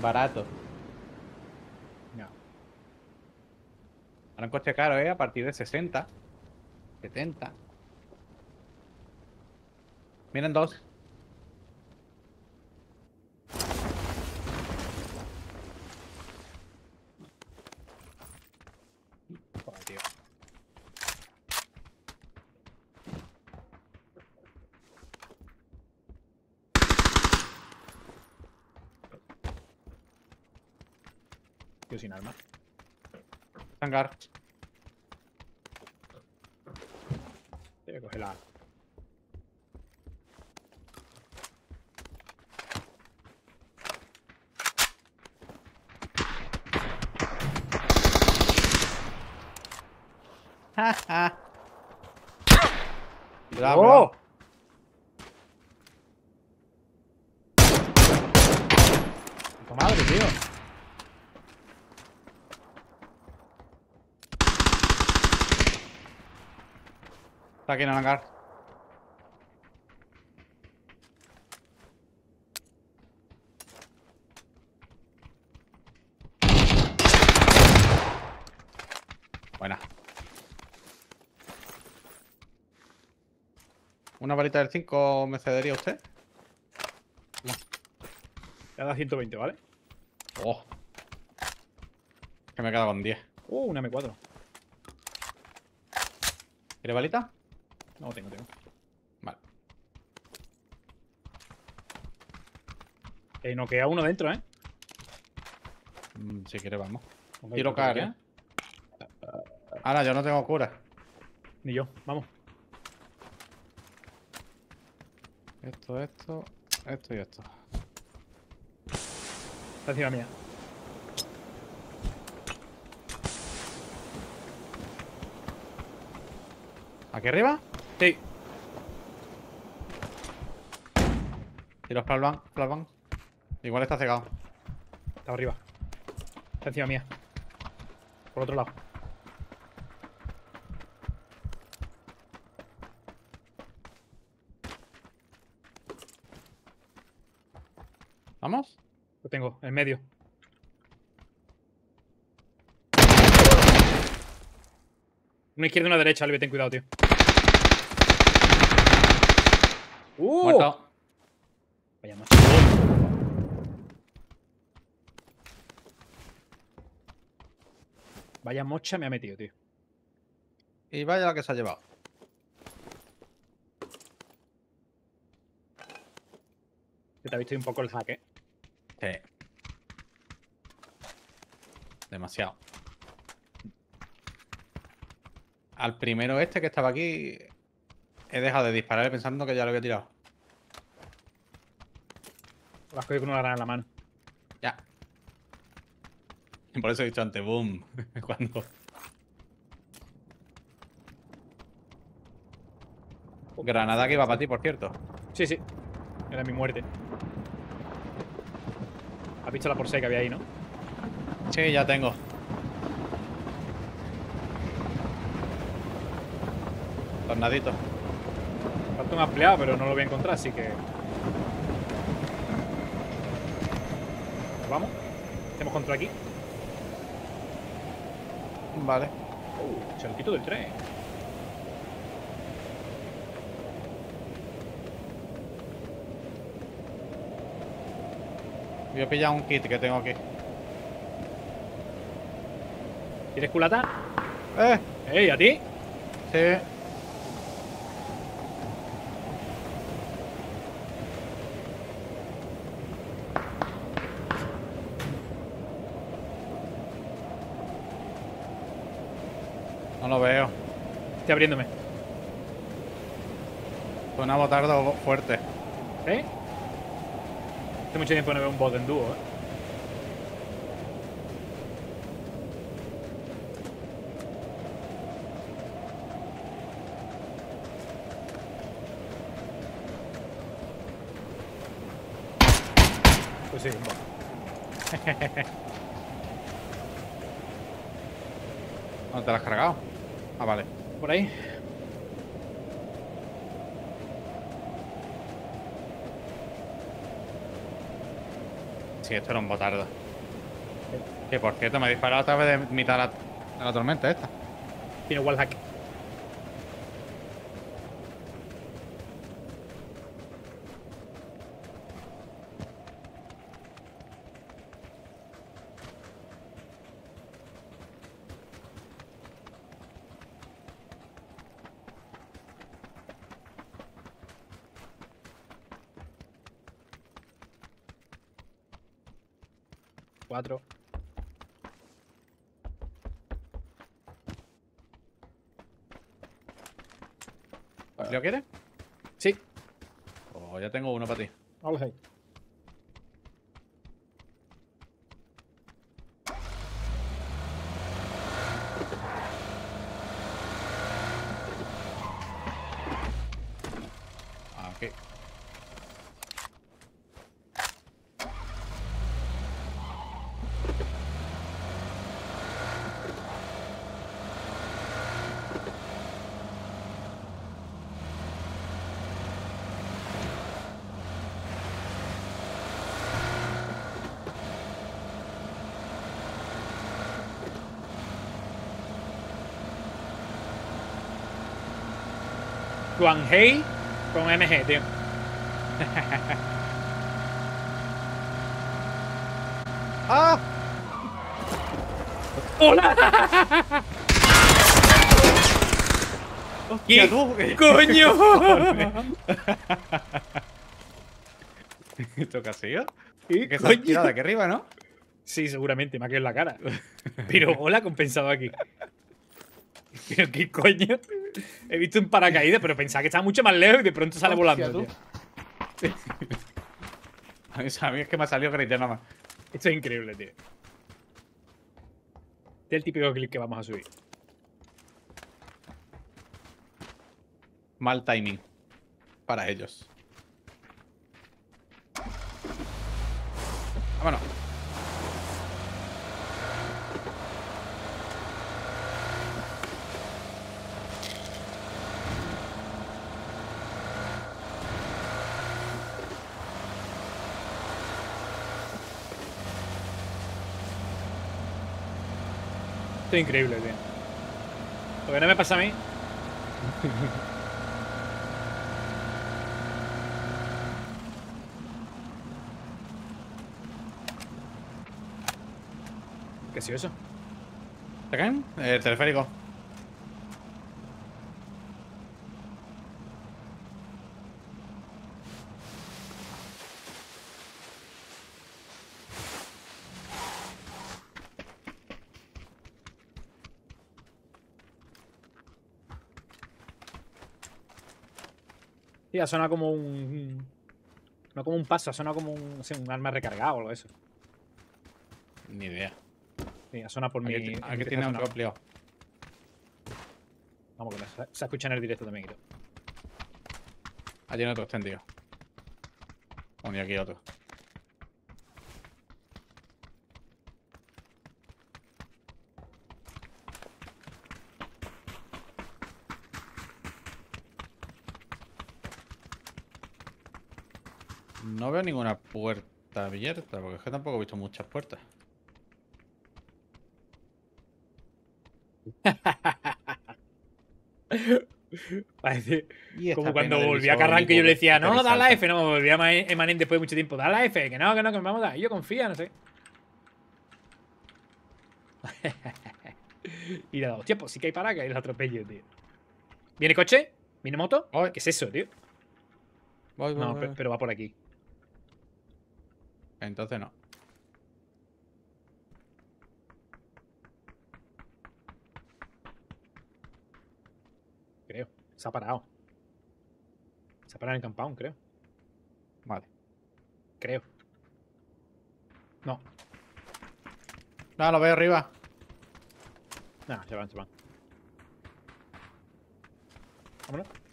Barato. No. Ahora un coche caro, ¿eh? A partir de 60. 70. Miren dos. Joder, tío. Tío sin arma. Hangar. Debe coger la. Cuidado, ¡Oh! cuidado. ¡Puta madre, tío! Está aquí en el hangar. Buena. ¿Una varita del 5 me cedería usted? Le da 120, ¿vale? Oh. Que me he quedado con 10. Uh, una M4. ¿Quiere balita? No, tengo, tengo. Vale. Eh, no queda uno dentro, ¿eh? Mm, si quiere, vamos. Ok, Quiero caer, ¿eh? Ahora, yo no tengo cura. Ni yo, vamos. Esto, esto, esto y esto. Está encima mía. ¿Aquí arriba? Sí. Tiros flashbang, flashbang. Igual está cegado. Está arriba. Está encima mía. Por otro lado. ¿Vamos? Lo tengo, en medio. Una izquierda y una derecha, Albe, ten cuidado, tío. ¡Uh! Muerto. Vaya más. Vaya mocha me ha metido, tío. Y vaya la que se ha llevado. Que te ha visto un poco el hack, ¿eh? Sí. Demasiado. Al primero este que estaba aquí he dejado de disparar pensando que ya lo había tirado. Las cogido con una granada en la mano. Ya. Por eso he dicho antes, boom. Cuando. Granada que iba para ti, por cierto. Sí, sí. Era mi muerte. Has visto la por que había ahí, ¿no? Sí, ya tengo. Tornadito. Falta un ampliado, pero no lo voy a encontrar, así que. Vamos. Hacemos contra aquí. Vale. Uh, charquito del tren. Voy a pillar un kit que tengo aquí. ¿Quieres culata? ¡Eh! ¡Ey, a ti! Sí. No lo veo. Estoy abriéndome. Suena botardo fuerte. ¿Eh? Hace mucho tiempo no veo un bot en dúo, ¿eh? Pues sí, un bot. ¿Dónde te la has cargado? Ah, vale. Por ahí. Sí, esto era un botardo. Que por cierto, me ha disparado a través de mitad de la, de la tormenta esta. Tiene wallhack. Cuatro. ¿Lo quieres? Sí. Pues ya tengo uno para ti. Aquí. Hei con MG, tío. ¡Ah! ¡Hola! ¡Hostia, ¿Qué tú! ¿Qué- ¡Coño! ¿Esto qué ha sido? ¿Qué Que se ha tirado de coño? aquí arriba, ¿no? Sí, seguramente, me ha quedado en la cara. Pero hola, compensado aquí. Pero qué coño. He visto un paracaídas, pero pensaba que estaba mucho más lejos y de pronto sale volando. tú. tío. A mí, a mí es que me ha salido cristiano nada más. Esto es increíble, tío. Este es el típico clip que vamos a subir. Mal timing. Para ellos. Vámonos. Esto es increíble, tío. Lo que no me pasa a mí. ¿Qué ha eso? ¿Te caen? El teleférico. Ha sonado como un. No como un paso, ha sonado como un, un arma recargado o algo de eso. Ni idea. Sí, ha sonado por mi. Aquí, en aquí mi tiene un ampliado. Vamos con eso. Se escucha en el directo también. creo. Allí hay otro extendido. Bueno, y aquí otro. No veo ninguna puerta abierta, porque es que tampoco he visto muchas puertas. Parece Y como cuando volví a visor Carranque yo le decía, te no, da la. F, no, volví a después de mucho tiempo, da la F, que no, que no, que me vamos a dar. Y yo confía, no sé. y le he dado, hostia, pues sí que hay para que hay el atropello, tío. ¿Viene coche? ¿Viene moto? Voy. ¿Qué es eso, tío? Voy, voy, No, voy, pe- voy. pero va por aquí. Entonces no. Creo. Se ha parado. Se ha parado en el compound, creo. Vale. Creo. No. No, lo veo arriba. No, se van, se van. Vámonos.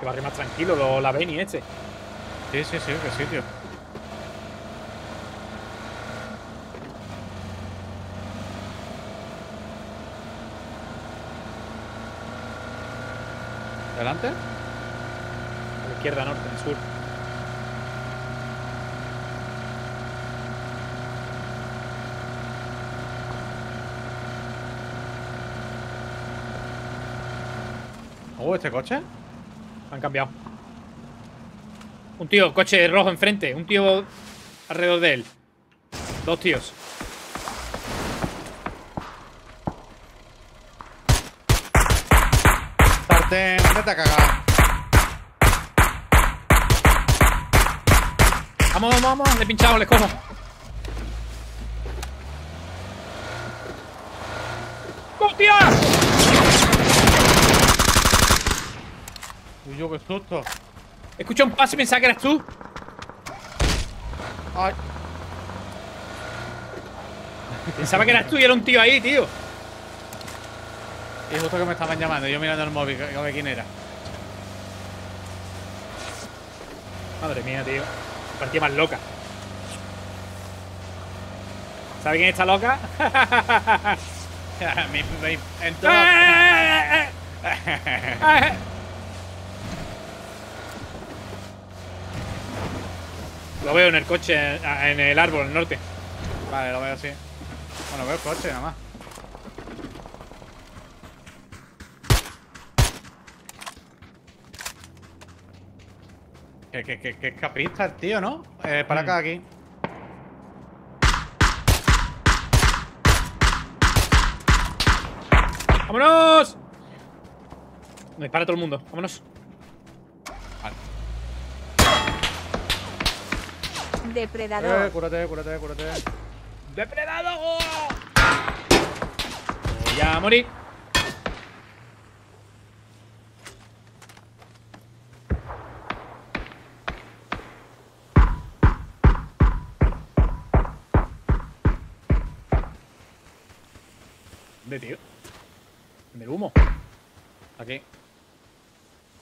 Que barrio más tranquilo, lo, la Beni este. Sí, sí, sí, qué sitio. ¿Delante? A la izquierda, norte, sur. Oh, ¿este coche? Han cambiado. Un tío, coche rojo enfrente. Un tío alrededor de él. Dos tíos. Sartén, vete a cagar. Vamos, vamos, vamos. Le he pinchado, le cojo. ¡Hostia! Uy, yo qué susto. Escucha un paso y pensaba que eras tú. Ay, Pensaba que eras tú y era un tío ahí, tío. y justo que me estaban llamando, yo mirando el móvil, que ver quién era. Madre mía, tío. Partida más loca. ¿Sabe quién está loca? mi, mi, en Lo veo en el coche, en el árbol, en el norte. Vale, lo veo así. Bueno, veo el coche nada más. Que, que, que, que escapista el tío, ¿no? Eh, para acá, aquí. ¡Vámonos! Me dispara todo el mundo. Vámonos. Depredador. Eh, cúrate, cúrate, cúrate. ¡Depredado! Voy a morir. ¿Dónde, tío? ¿Dónde el humo? Aquí. Yo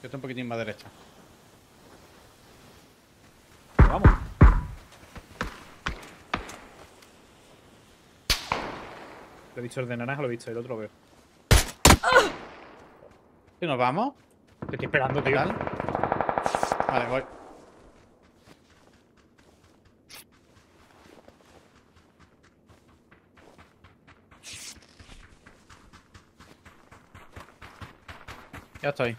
estoy un poquitín más derecha. Vamos. Lo he visto el de naranja, lo he visto, el otro lo veo. ¿Y nos vamos? Te estoy esperando, tío. Vale, voy. Ya estoy.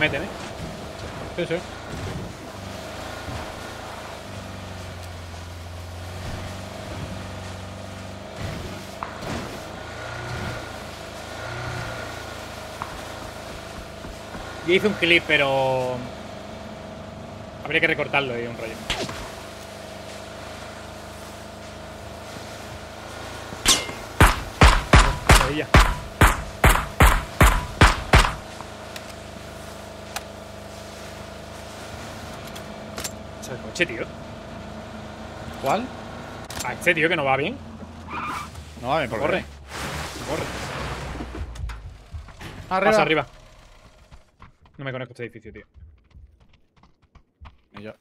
Meten, ¿eh? Sí, sí. Yo hice un clip, pero. Habría que recortarlo y un rollo. El coche, tío. ¿Cuál? A este tío que no va bien. No, a ver, por Corre. Corre. Arriba. Pasa arriba. No me conozco este edificio, tío. Y yo.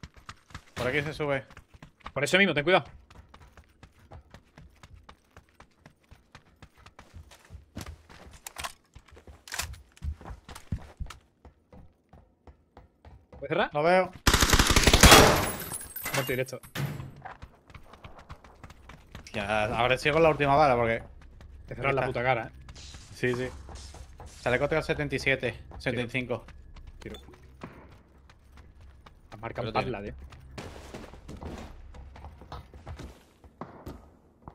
Por aquí se sube. Por eso mismo, ten cuidado. ¿Puedes cerrar? Lo veo. Directo. Ya, ahora sigo con la última bala porque. Te cerraron la puta cara, eh. Sí, sí. Chaleco tengo 77, 75. Tiro. La marca Pero un padla, tío.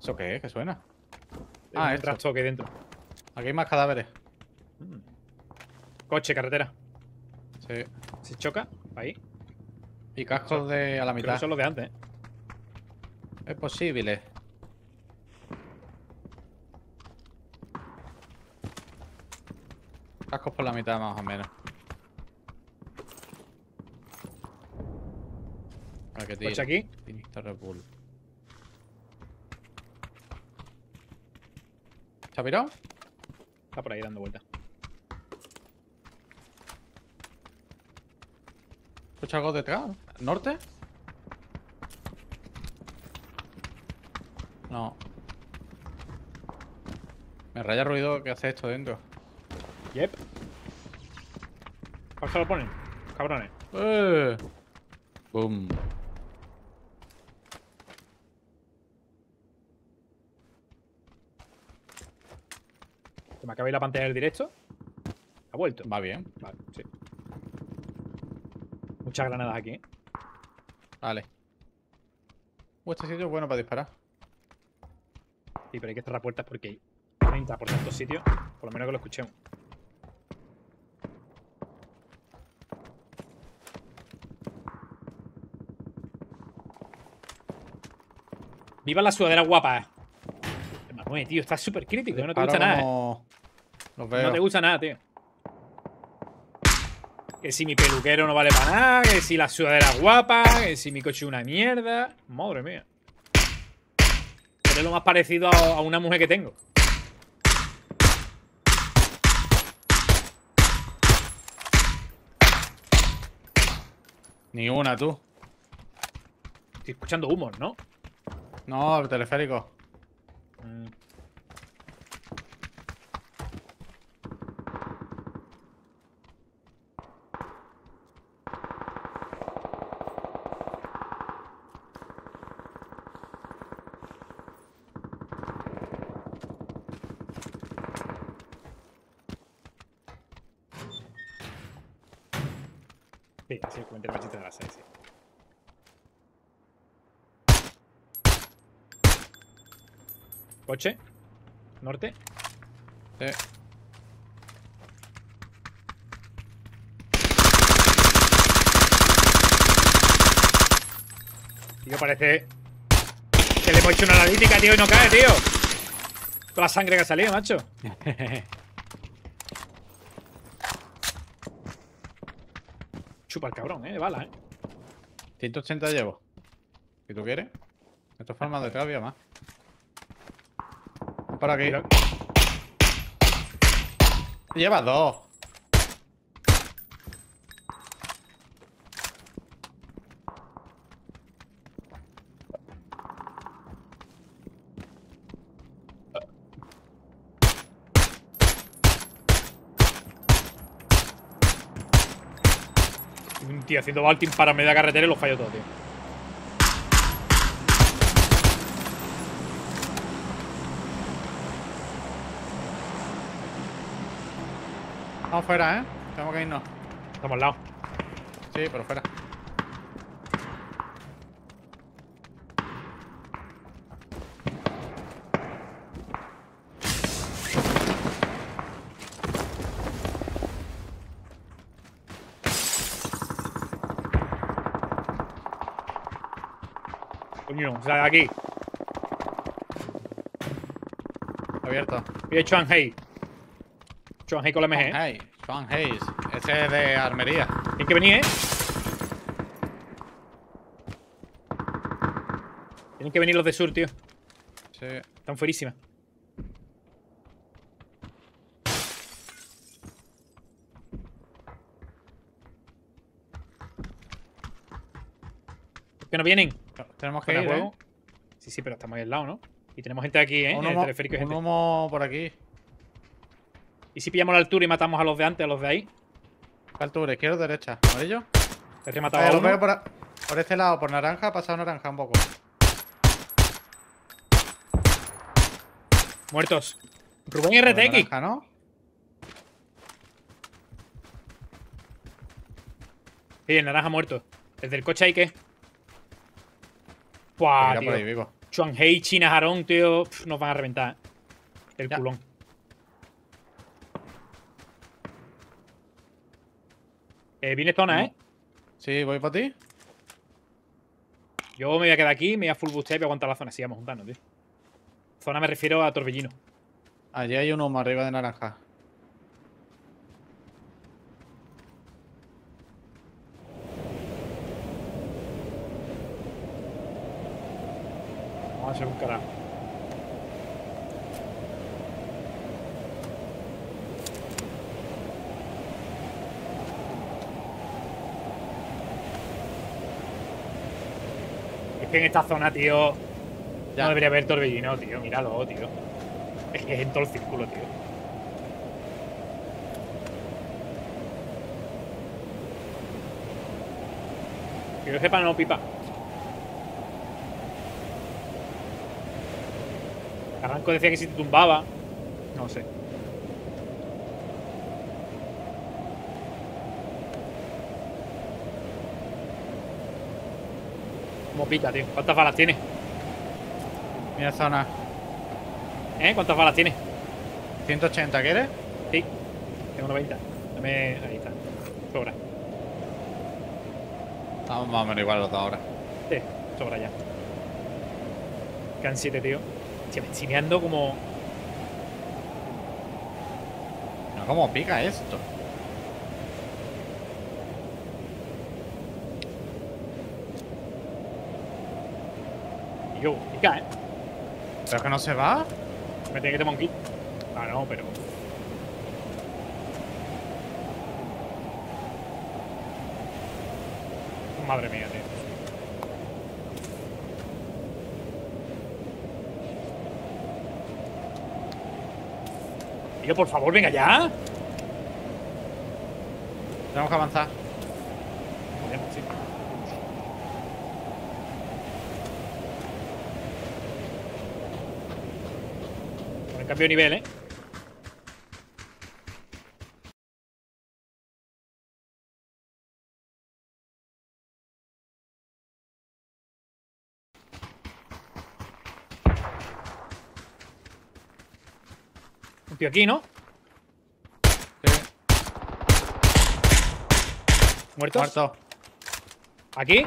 ¿Eso qué es? ¿Qué suena? Ah, Ah, un esto. trastoque dentro. Aquí hay más cadáveres. Coche, carretera. Si choca, ahí. Y cascos de a la mitad. que son los de antes, eh. Es posible. Cascos por la mitad más o menos. Para que. Coche aquí. Bull. ¿Se ha pirado? Está por ahí dando vueltas. ¿Escucha algo detrás? ¿Norte? No. Me raya el ruido que hace esto dentro. Yep. ¿Cuál se lo ponen? Cabrones. ¡Eh! Boom. Que me acabéis la pantalla del directo. Ha vuelto. Va bien. Vale, sí. Muchas granadas aquí, ¿eh? Vale. Uh, este sitio es bueno para disparar. Sí, pero hay que cerrar puertas porque hay 30 por tantos sitios. Por lo menos que lo escuchemos. Viva la sudadera guapa. Manuel, tío, estás súper crítico. No te gusta nada, eh. No te gusta nada, tío. Que si mi peluquero no vale para nada, que si la sudadera es guapa, que si mi coche es una mierda. Madre mía. Eres lo más parecido a, a una mujer que tengo. Ni una, tú. Estoy escuchando humos, ¿no? No, el teleférico. Mm. Sí, así el comentario machista de la 6, sí. Coche. Norte. Sí. Tío, parece que le hemos hecho una analítica, tío, y no cae, tío. Toda la sangre que ha salido, macho. Chupa el cabrón, eh, de bala, eh. 180 llevo. Si tú quieres. Esto es forma de había más. Por aquí. Lleva dos. Un tío haciendo balting para media carretera y lo fallo todo, tío. Vamos fuera, ¿eh? Tenemos que irnos. Estamos al lado. Sí, pero fuera. Coño, sale de aquí. Abierto. Pide Chuan Hei. Chuan Hei con la MG, eh. Sean Hayes. Ese es de armería. Tienen que venir, eh. Tienen que venir los de sur, tío. Sí. Están fuerísimas. ¿Por qué no vienen? Tenemos que ¿Fuera ir, ¿eh? Sí, sí, pero estamos ahí al lado, ¿no? Y tenemos gente aquí, ¿eh? Un el teleférico hay un gente. humo por aquí. ¿Y si pillamos la altura y matamos a los de antes, a los de ahí? ¿Qué altura? ¿Izquierda o derecha? ¿Amarillo? Te he rematado Eh, a lo uno. veo por, a- por este lado, por naranja, ha pasado naranja un poco. Muertos. Rubén Por RTX. naranja, ¿no? Sí, el naranja muerto. El del coche ahí, ¿qué? Buah, tío. vivo. Chuanhei, China, Jarón, tío. Nos van a reventar. ¿eh? El Ya. culón. Eh, viene zona, ¿eh? Sí, voy para ti. Yo me voy a quedar aquí, me voy a full booster y voy a aguantar la zona. Sí, vamos juntando, tío. Zona me refiero a Torbellino. Allí hay un humo arriba de naranja. Vamos a hacer un carajo. Que en esta zona, tío, Ya. no debería haber torbellino, tío. Míralo, tío. Es que es en todo el círculo, tío. Que yo sepa, no pipa. Carranco decía que si te tumbaba. No sé. ¿Cuántas balas tiene? Mira zona. ¿Eh? ¿Cuántas balas tiene? 180, ¿quieres? Sí. Tengo 90. Dame. Ahí está. Sobra. Estamos más o menos igual los dos ahora. Sí, sobra ya. Quedan 7, tío. Hostia, me estoy como. No, ¿Cómo pica esto? Yo, pica, ¿eh? Pero es que no se va. Me tiene que tomar un kit. Ah, no, pero. Madre mía, tío. Tío, por favor, venga ya. Tenemos que avanzar. Joder, sí. De nivel, ¿eh? Un tío aquí, ¿no? Sí. ¿Muertos? Muerto. ¿Aquí?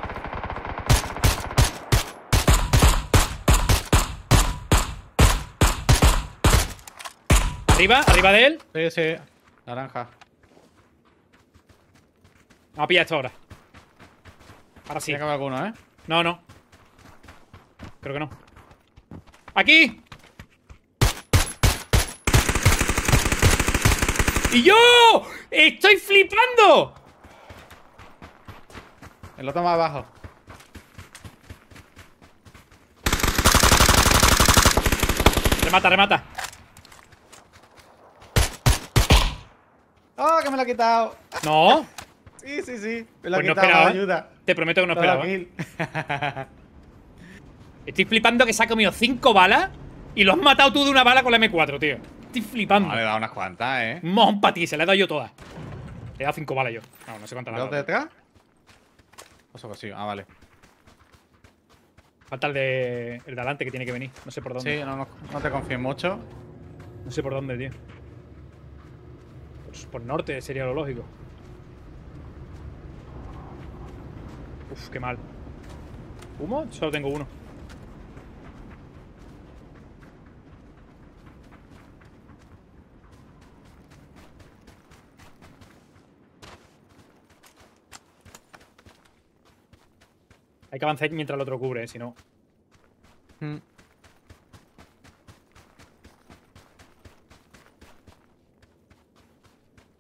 ¿Arriba? ¿Arriba de él? Sí, sí. Naranja. Vamos a pillar esto ahora. Ahora sí. Haber alguno, ¿eh? No, no. Creo que no. ¡Aquí! ¡Y yo! ¡Estoy flipando! El otro más abajo. Remata, remata. ¡Oh, que me lo ha quitado! No. Sí, sí, sí. Me lo Pues ha no quitado. esperaba. ayuda. Te prometo que no Todo esperaba. Estoy flipando que se ha comido cinco balas y lo has matado tú de una bala con la M4, tío. Estoy flipando. No, le he dado unas cuantas, ¿eh? Mojón para ti, se le he dado yo todas. Le he dado cinco balas yo. No, no sé cuántas he ¿Dos dado. detrás? Eso que sí. Ah, vale. Falta el de. el de adelante que tiene que venir. No sé por dónde. Sí, no, no, no te confío mucho. No sé por dónde, tío. Pues por norte sería lo lógico. Uf, qué mal. ¿Humo? Solo tengo uno. Hay que avanzar mientras el otro cubre, eh, si no. Mm.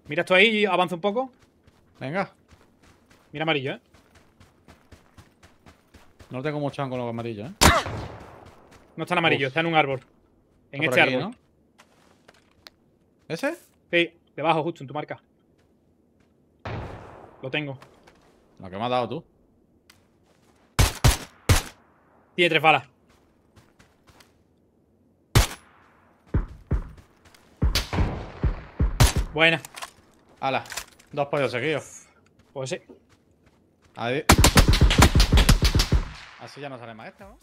Mira esto ahí y avanza un poco. Venga. Mira amarillo, eh. No tengo mucho con amarillo, ¿eh? No está en amarillo, Uf. está en un árbol. En Está este aquí, árbol. ¿no? ¿Ese? Sí, debajo, justo en tu marca. Lo tengo. Lo que me has dado tú. Tiene tres balas. Buena. Hala. Dos pollos seguidos. Pues sí. Adi- Así ya no sale más este, ¿no?